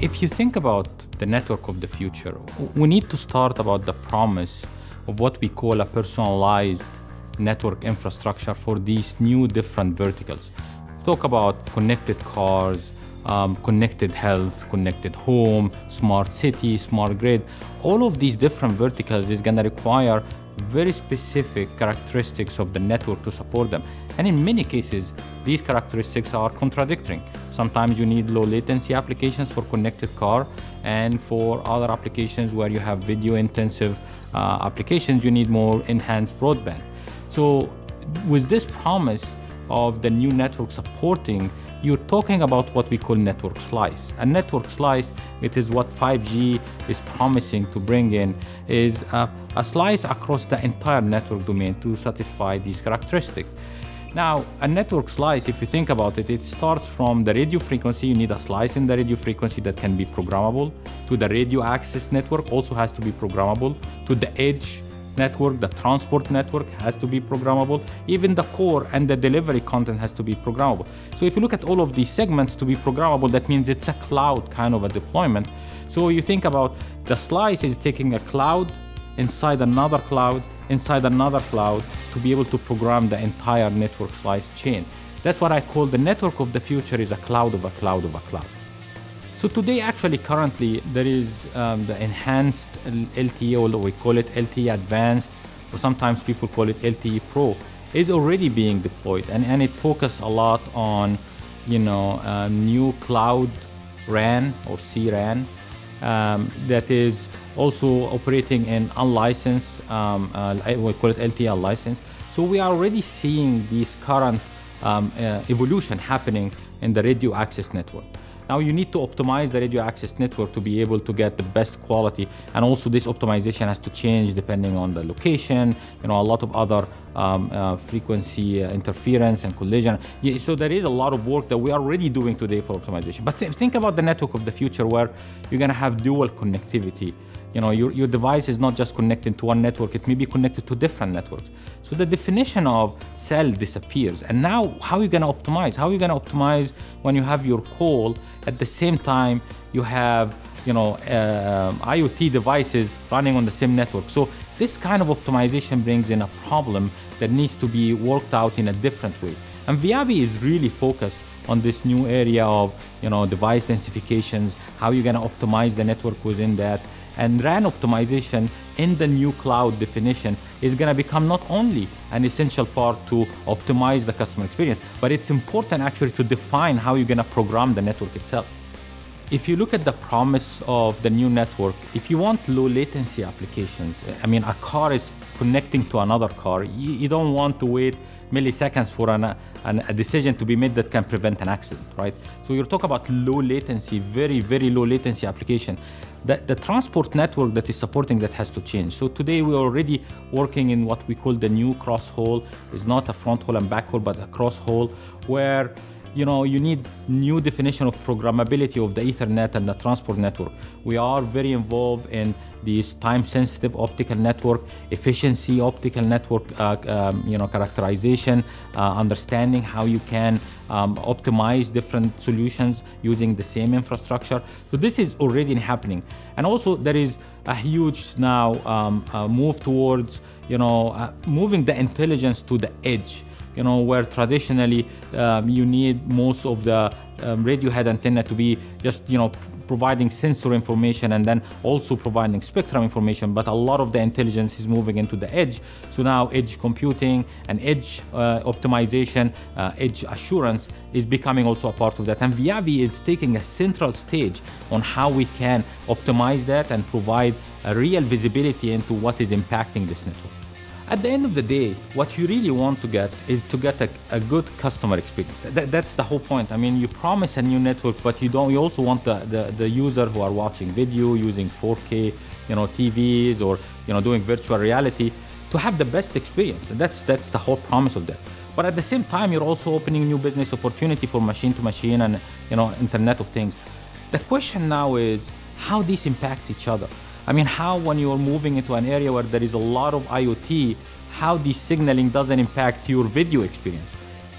if you think about the network of the future, we need to start about the promise of what we call a personalized network infrastructure for these new different verticals. Talk about connected cars, um, connected health, connected home, smart city, smart grid. All of these different verticals is going to require very specific characteristics of the network to support them. And in many cases, these characteristics are contradictory. Sometimes you need low latency applications for connected car, and for other applications where you have video intensive uh, applications, you need more enhanced broadband. So, with this promise of the new network supporting you're talking about what we call network slice. A network slice, it is what 5G is promising to bring in, is a, a slice across the entire network domain to satisfy these characteristics. Now, a network slice, if you think about it, it starts from the radio frequency. You need a slice in the radio frequency that can be programmable. To the radio access network, also has to be programmable. To the edge network, the transport network has to be programmable. Even the core and the delivery content has to be programmable. So if you look at all of these segments to be programmable, that means it's a cloud kind of a deployment. So you think about the slice is taking a cloud inside another cloud, inside another cloud to be able to program the entire network slice chain. That's what I call the network of the future is a cloud of a cloud of a cloud. So today, actually, currently, there is um, the enhanced LTE, or we call it LTE Advanced, or sometimes people call it LTE Pro, is already being deployed, and, and it focuses a lot on, you know, uh, new cloud RAN or CRAN um, that is also operating in unlicensed, um, uh, we call it LTL license. So we are already seeing this current um, uh, evolution happening in the radio access network. Now you need to optimize the radio access network to be able to get the best quality. And also this optimization has to change depending on the location, you know, a lot of other um, uh, frequency uh, interference and collision. Yeah, so there is a lot of work that we are already doing today for optimization. But th think about the network of the future where you're going to have dual connectivity you know your, your device is not just connected to one network it may be connected to different networks. So the definition of cell disappears. And now how are you going to optimize? How are you going to optimize when you have your call at the same time you have you know uh, iot devices running on the same network? So this kind of optimization brings in a problem that needs to be worked out in a different way and viavi is really focused on this new area of you know device densifications how you're going to optimize the network within that and RAN optimization in the new cloud definition is going to become not only an essential part to optimize the customer experience, but it's important actually to define how you're going to program the network itself. If you look at the promise of the new network, if you want low latency applications, I mean, a car is connecting to another car, you, you don't want to wait milliseconds for an, an, a decision to be made that can prevent an accident, right? So you're talking about low latency, very, very low latency application. The, the transport network that is supporting that has to change. So today we're already working in what we call the new cross haul. It's not a front haul and back haul, but a cross haul where you know you need new definition of programmability of the ethernet and the transport network. We are very involved in these time-sensitive optical network, efficiency optical network, uh, um, you know, characterization, uh, understanding how you can um, optimize different solutions using the same infrastructure. So this is already happening, and also there is a huge now um, uh, move towards, you know, uh, moving the intelligence to the edge you know, where traditionally um, you need most of the um, radio head antenna to be just, you know, providing sensor information and then also providing spectrum information, but a lot of the intelligence is moving into the edge. So now edge computing and edge uh, optimization, uh, edge assurance is becoming also a part of that. And Viavi is taking a central stage on how we can optimize that and provide a real visibility into what is impacting this network. At the end of the day, what you really want to get is to get a, a good customer experience. That, that's the whole point. I mean, you promise a new network, but you don't. You also want the, the, the user who are watching video using 4K, you know, TVs or you know doing virtual reality to have the best experience. And that's that's the whole promise of that. But at the same time, you're also opening new business opportunity for machine to machine and you know Internet of Things. The question now is how these impact each other. I mean, how when you're moving into an area where there is a lot of IoT, how the signaling doesn't impact your video experience.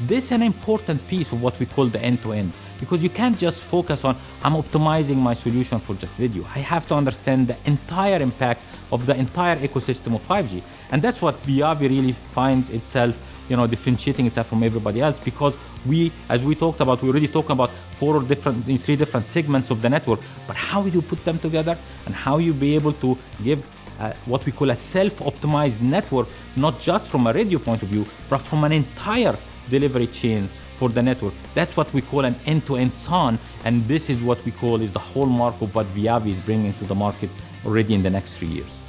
This is an important piece of what we call the end-to-end. because you can't just focus on I'm optimizing my solution for just video. I have to understand the entire impact of the entire ecosystem of 5G. And that's what Viavi really finds itself, you know, differentiating itself from everybody else because we, as we talked about, we already talked about four different, in three different segments of the network, but how do you put them together and how you be able to give uh, what we call a self-optimized network, not just from a radio point of view, but from an entire delivery chain for the network. That's what we call an end-to-end SON, and this is what we call is the hallmark of what Viavi is bringing to the market already in the next three years.